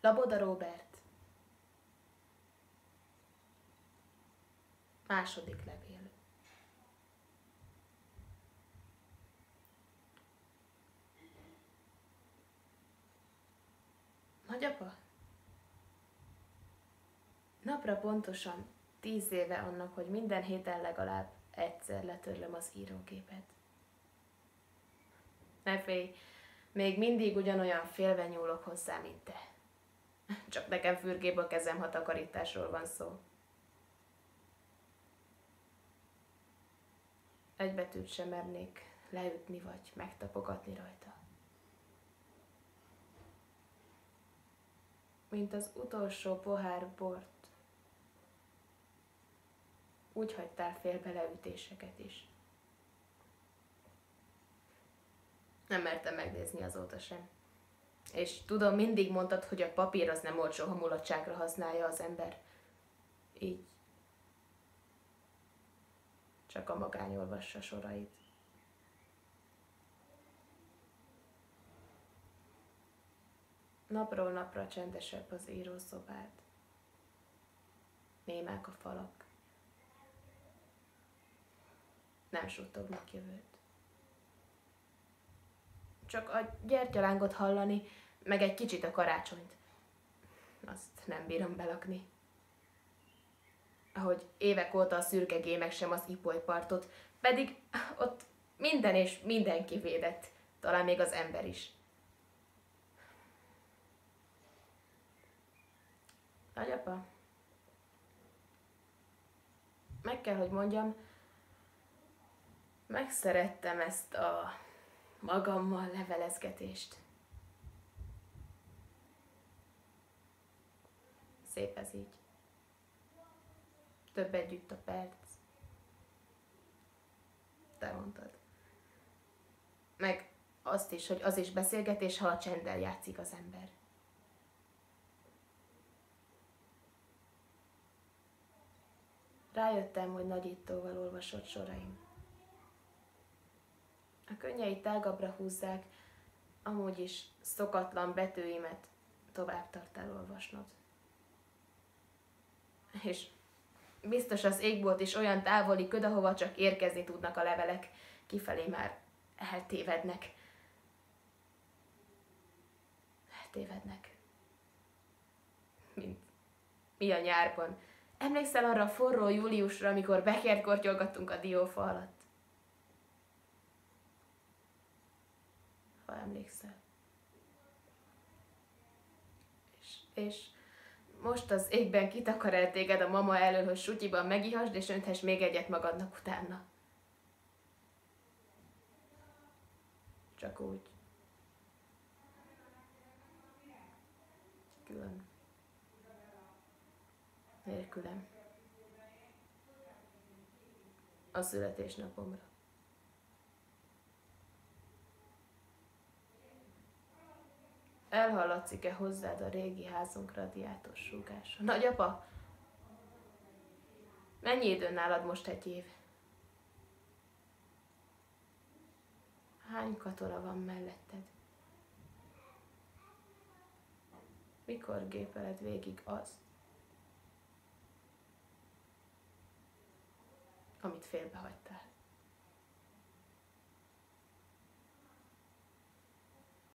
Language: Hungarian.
Laboda Robert. Második levél. Nagyapa? Napra pontosan tíz éve annak, hogy minden héten legalább egyszer letörlöm az írógépet. Ne félj, még mindig ugyanolyan félve nyúlok hozzá, mint te. Csak nekem fürgébb a kezem, ha takarításról van szó. Egy betűt sem mernék leütni vagy megtapogatni rajta. Mint az utolsó pohár bort, úgy hagytál félbe leütéseket is. Nem mertem megnézni azóta sem. És tudom, mindig mondtad, hogy a papír az nem olcsó, ha mulatságra használja az ember. Így. Csak a magány olvassa sorait. Napról napra csendesebb az írószobád. Némák a falak. Nem suttognak jövőt. Csak a gyertyalángot hallani, meg egy kicsit a karácsonyt. Azt nem bírom belakni. Ahogy évek óta a szürke gémek sem az ipolypartot, pedig ott minden és mindenki védett, talán még az ember is. Nagyapa, meg kell, hogy mondjam, megszerettem ezt a magammal levelezgetést. Szép ez így. Több együtt a perc. Te mondtad. Meg azt is, hogy az is beszélgetés, ha a csenddel játszik az ember. Rájöttem, hogy nagyítóval olvasott soraim. A könnyei tágabbra húzzák, amúgy is szokatlan betűimet tovább tartál olvasnod. És biztos az égbolt is olyan távoli köd, ahova csak érkezni tudnak a levelek, kifelé már eltévednek. Eltévednek. Mint mi a nyárban. Emlékszel arra a forró júliusra, amikor bekert kortyolgattunk a diófa alatt? Ha emlékszel. És, és most az égben kitakar el téged a mama elől, hogy sutyiban megihasd, és önthess még egyet magadnak utána. Csak úgy. Külön. Nélkülem. A születésnapomra. Elhallatszik-e hozzád a régi házunk radiátor súgása? Nagyapa, mennyi idő nálad most egy év? Hány katona van melletted? Mikor gépeled végig azt, amit félbehagytál?